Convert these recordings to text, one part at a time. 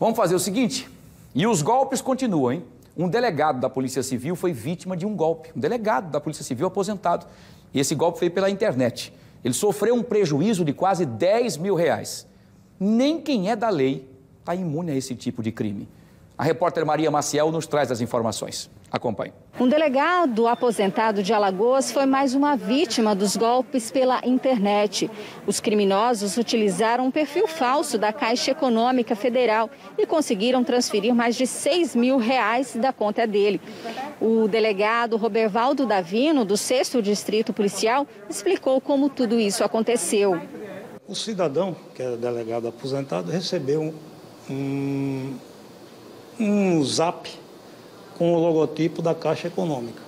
Vamos fazer o seguinte, e os golpes continuam, hein? Um delegado da Polícia Civil foi vítima de um golpe. Um delegado da Polícia Civil aposentado. E esse golpe veio pela internet. Ele sofreu um prejuízo de quase 10 mil reais. Nem quem é da lei está imune a esse tipo de crime. A repórter Maria Maciel nos traz as informações. Acompanhe. Um delegado aposentado de Alagoas foi mais uma vítima dos golpes pela internet. Os criminosos utilizaram um perfil falso da Caixa Econômica Federal e conseguiram transferir mais de 6 mil reais da conta dele. O delegado Robervaldo Davino, do 6 Distrito Policial, explicou como tudo isso aconteceu. O cidadão, que é delegado aposentado, recebeu um, um zap com o logotipo da Caixa Econômica.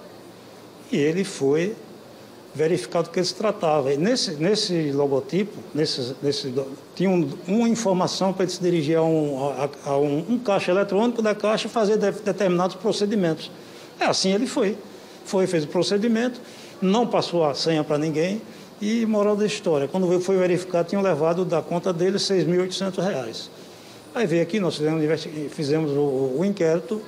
E ele foi verificado que ele se tratava. E nesse, nesse logotipo, nesse, nesse, tinha um, uma informação para ele se dirigir a um, a, a um, um, caixa eletrônico da Caixa e fazer de, determinados procedimentos. É assim ele foi. Foi, fez o procedimento, não passou a senha para ninguém e, moral da história, quando foi verificar, tinham levado da conta dele R$ 6.800. Aí veio aqui, nós fizemos, fizemos o, o inquérito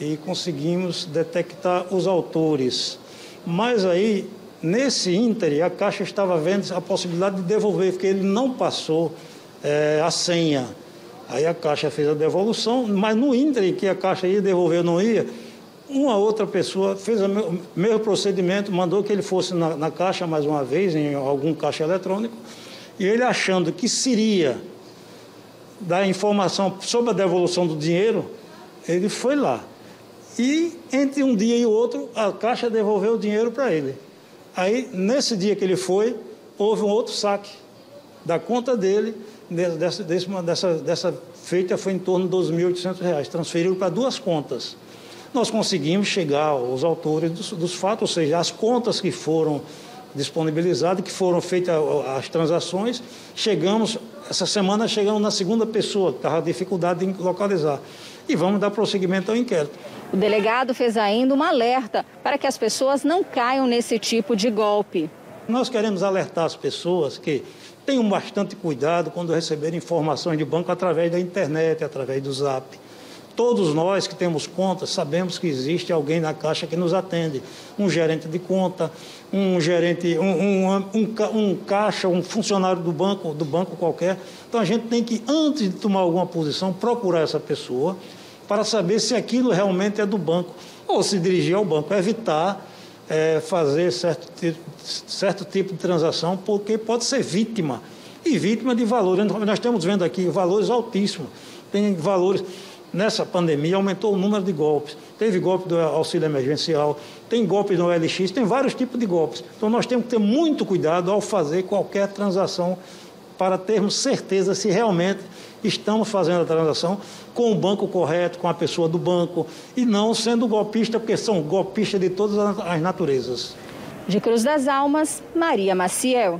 e conseguimos detectar os autores. Mas aí, nesse ínter, a Caixa estava vendo a possibilidade de devolver, porque ele não passou é, a senha. Aí a Caixa fez a devolução, mas no ínter que a Caixa ia devolver não ia, uma outra pessoa fez o mesmo procedimento, mandou que ele fosse na, na Caixa mais uma vez, em algum caixa eletrônico, e ele achando que seria da informação sobre a devolução do dinheiro, ele foi lá. E entre um dia e o outro, a Caixa devolveu o dinheiro para ele. Aí, nesse dia que ele foi, houve um outro saque da conta dele, dessa, dessa, dessa feita foi em torno de R$ 2.800, transferiu para duas contas. Nós conseguimos chegar aos autores dos, dos fatos, ou seja, as contas que foram disponibilizadas, que foram feitas as transações, chegamos essa semana chegamos na segunda pessoa, que estava dificuldade em localizar. E vamos dar prosseguimento ao inquérito. O delegado fez ainda um alerta para que as pessoas não caiam nesse tipo de golpe. Nós queremos alertar as pessoas que tenham bastante cuidado quando receberem informações de banco através da internet, através do zap. Todos nós que temos contas sabemos que existe alguém na caixa que nos atende, um gerente de conta, um gerente, um, um, um, um, caixa, um funcionário do banco, do banco qualquer. Então a gente tem que, antes de tomar alguma posição, procurar essa pessoa para saber se aquilo realmente é do banco ou se dirigir ao banco, evitar é, fazer certo, certo tipo de transação, porque pode ser vítima e vítima de valores. Nós estamos vendo aqui valores altíssimos, tem valores nessa pandemia aumentou o número de golpes. Teve golpe do auxílio emergencial, tem golpes no LX, tem vários tipos de golpes. Então nós temos que ter muito cuidado ao fazer qualquer transação para termos certeza se realmente estamos fazendo a transação com o banco correto, com a pessoa do banco e não sendo golpista, porque são golpistas de todas as naturezas. De Cruz das Almas, Maria Maciel.